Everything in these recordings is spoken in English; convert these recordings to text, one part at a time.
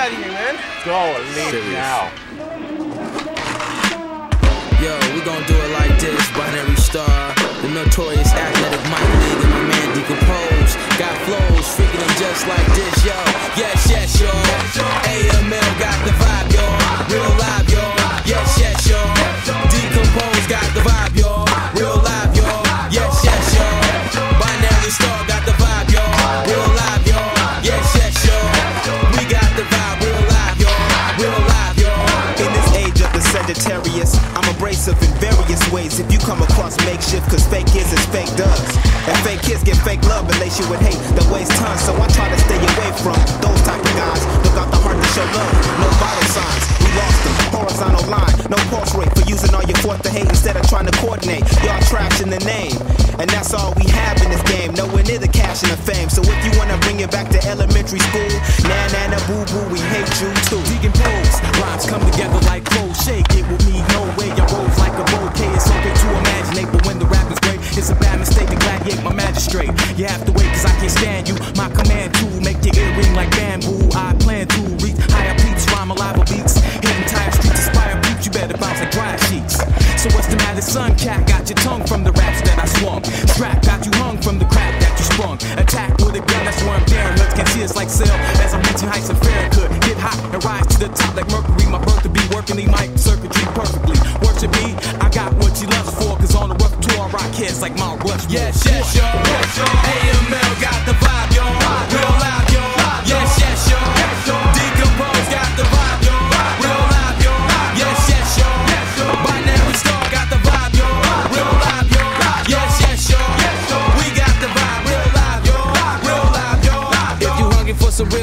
go and leave Serious. now. Yo, we gon' do it like this. Binary star, the notorious athletic Mic League, and my man Decompose. Got flows, freaking them just like this, yo. Yes, yes, Sagittarius, I'm abrasive in various ways. If you come across makeshift, cause fake is as fake does. And fake kids get fake love, and lace you with hate that waste tons. So I try to stay away from those type of guys. Look out the heart to show love, no vital signs. We lost them, horizontal line, no pulse rate for using all your force to hate instead of trying to coordinate. Y'all trash in the name, and that's all we have in this game. Nowhere near the cash and the fame. So if you wanna bring it back to elementary school, nah nah nah boo boo, we hate you too. Decompose, rhymes come together like clothes. Shake it with me, no way. I rolls like a bouquet. It's okay to imaginate, but when the rap is great, it's a bad mistake to gladiate my magistrate. You have to wait, cause I can't stand you. My command to make your ear ring like bamboo. jack.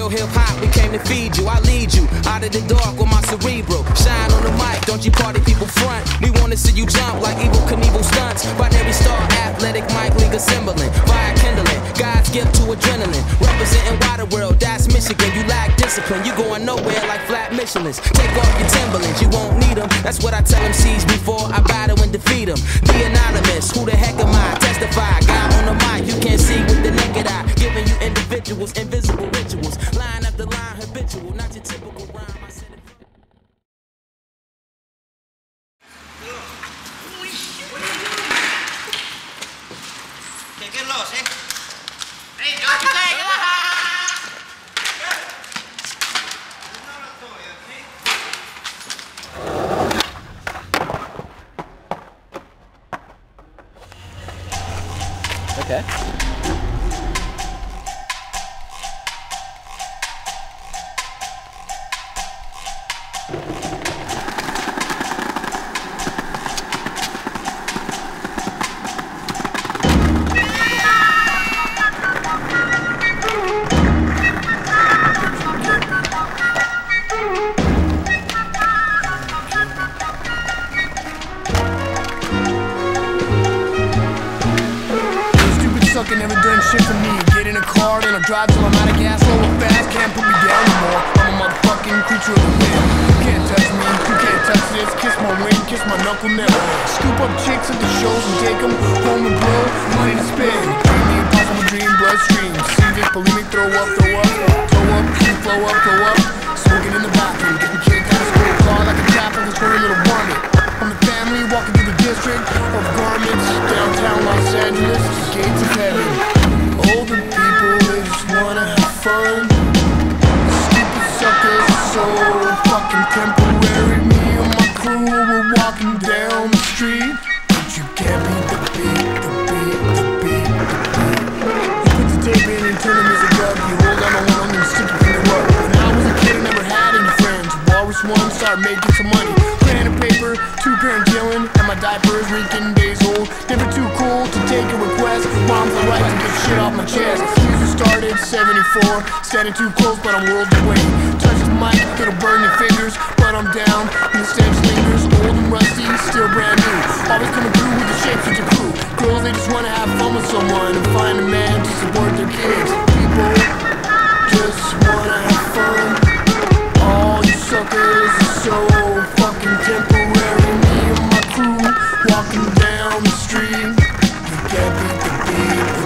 Real hip hop, we came to feed you. I lead you out of the dark with my cerebral. Shine on the mic, don't you party people front. We wanna see you jump like Evel Knievel stunts. Binary star, athletic mic league assembling. Fire kindling, God's gift to adrenaline. Representing wider world, that's Michigan. You lack discipline, you going nowhere like flat Michelin's. Take off your Timberlands, you won't need them. That's what I tell them C's before I battle and defeat them. Be anonymous, who the heck am I? Testify, God on the mic, you can't see with the naked eye. Giving you individuals, invisible rituals. Line after line, habitual, not your typical rhyme. I said it. Take it loose, eh? Hey, don't you take it? Okay. Drive till I'm out of gas, roll fast, can't put me down anymore. I'm a motherfucking creature of the wind. Can't touch me, you can't touch this. Kiss my ring, kiss my knuckle never. Scoop up chicks at the shows and take them home and blow. Money to spend. Dream the impossible dream, bloodstream. See this bulimic, throw up, throw up. Throw up, flow up, throw up. Smoking so fucking temporary. Me and my crew were walking down the street, but you can't beat the beat, the beat, the beat, the beat. You put the tape in and turn the music up. You hold on to one and stick your the up. When I was a kid, I never had any friends. Walrus one, start making some money. Pen and paper, two parent dealing, and my diapers reeking days old. Take a request. Mom's the right to get shit off my chest. Music started 74, standing too close, but I'm worlds away. Touch the mic, it'll burn your fingers, but I'm down. And the stench lingers, old and rusty, still brand new. Always coming through with the shapes of your crew. Girls, they just wanna have fun with someone and find a man to support can't beat the beat,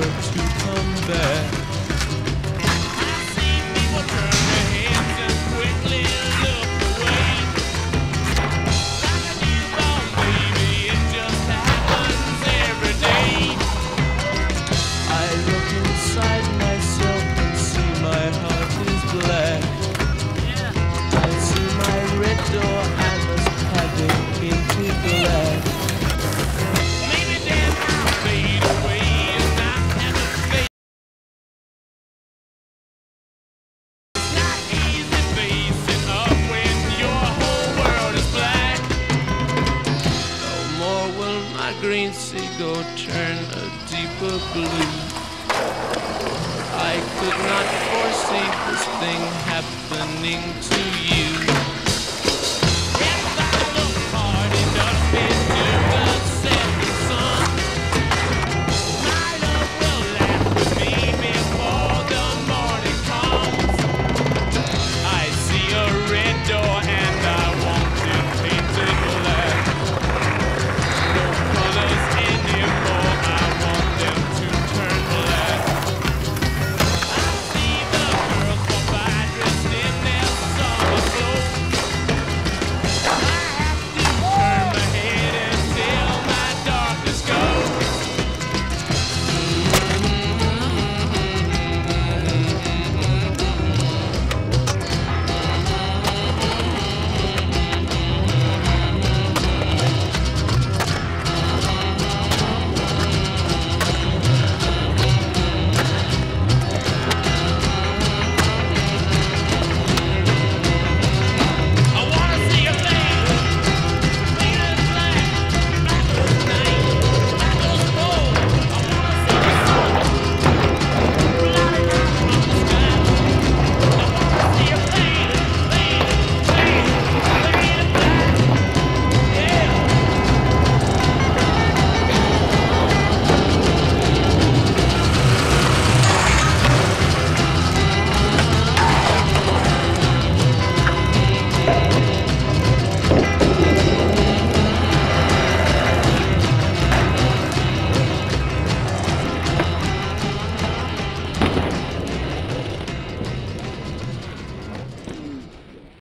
to come back. green seagull turn a deeper blue. I could not foresee this thing happening to